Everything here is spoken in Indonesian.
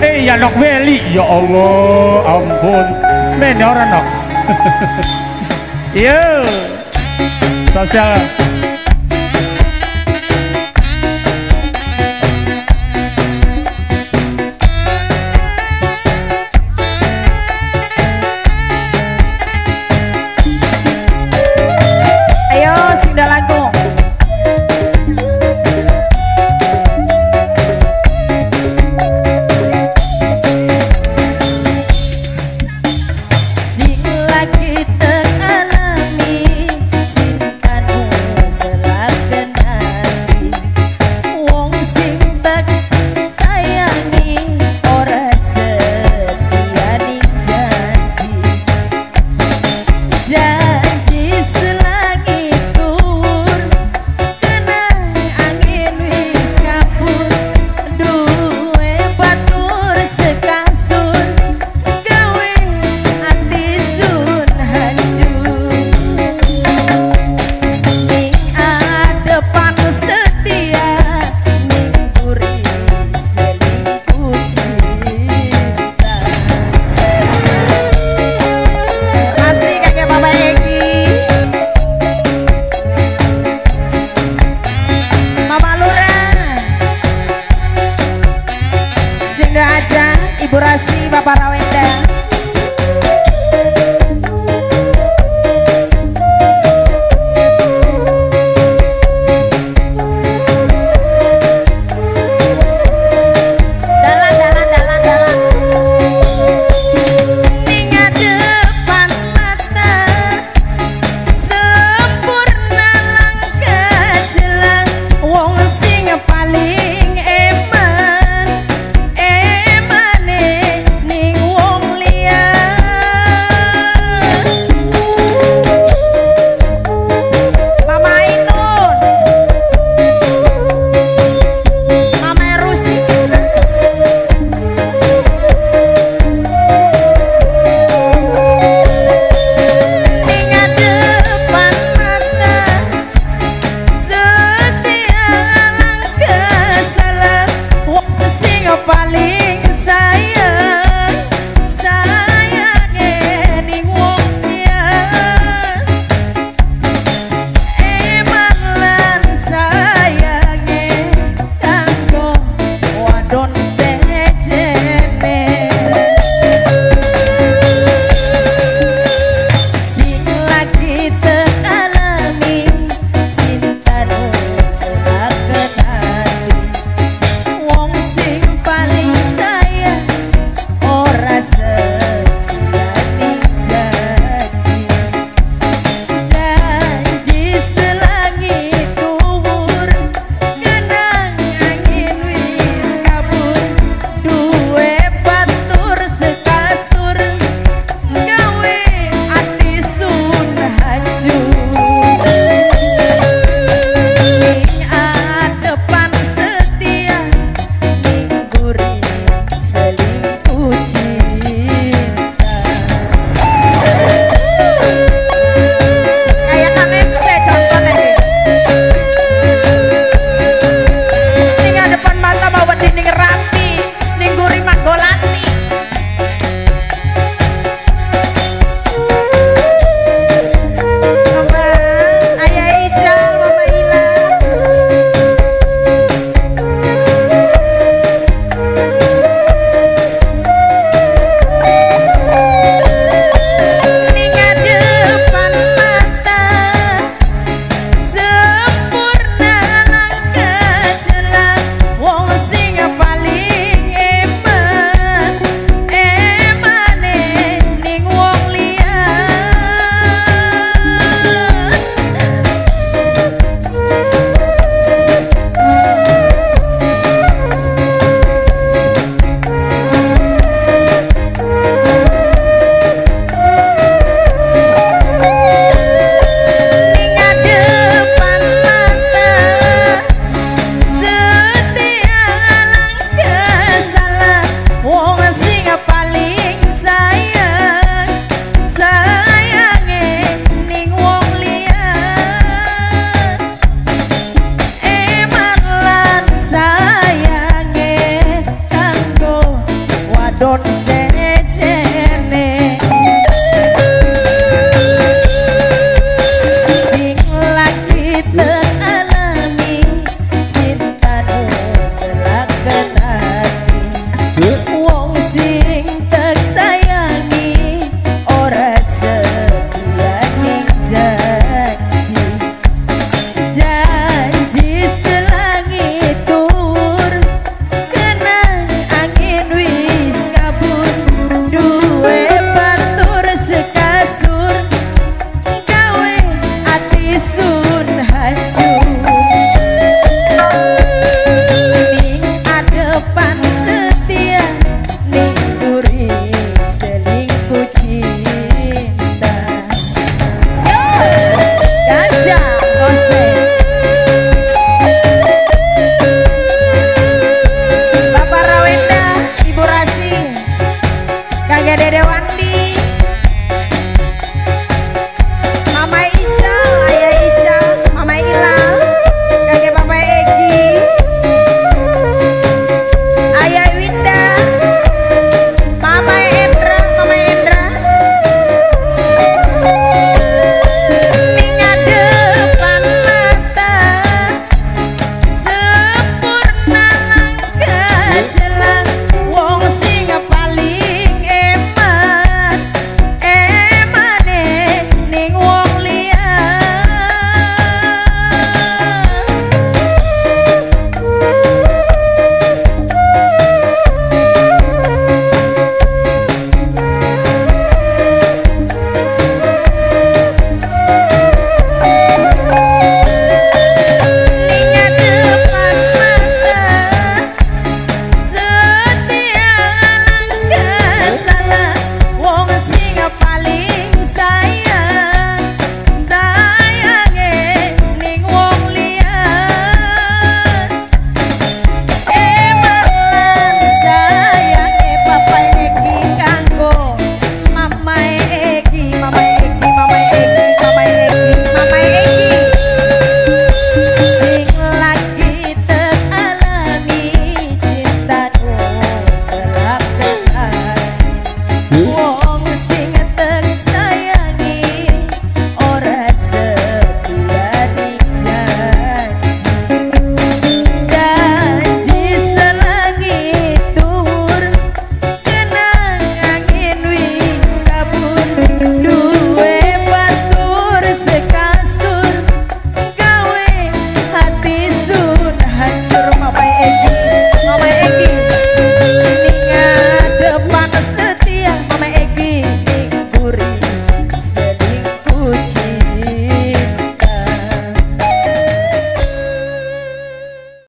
Eh ya nok weli ya Allah ampun. Men orang nok. Yo. Sosial kurasi Bapak